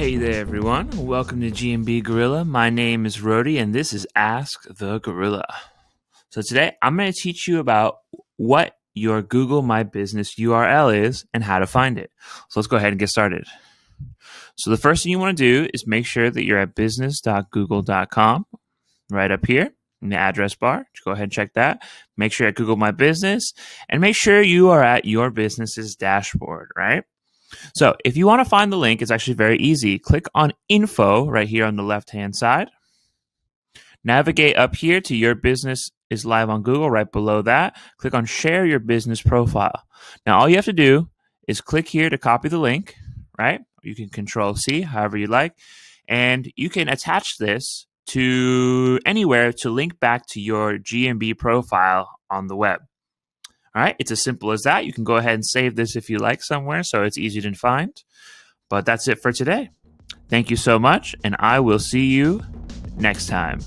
everyone. Welcome to GMB Gorilla. My name is Rody, and this is Ask the Gorilla. So today I'm going to teach you about what your Google My Business URL is and how to find it. So let's go ahead and get started. So the first thing you want to do is make sure that you're at business.google.com right up here in the address bar. Go ahead and check that. Make sure you're at Google My Business and make sure you are at your business's dashboard, right? So if you want to find the link, it's actually very easy. Click on info right here on the left hand side. Navigate up here to your business is live on Google right below that. Click on share your business profile. Now, all you have to do is click here to copy the link, right? You can control C, however you like, and you can attach this to anywhere to link back to your GMB profile on the web. All right, it's as simple as that. You can go ahead and save this if you like somewhere so it's easy to find. But that's it for today. Thank you so much, and I will see you next time.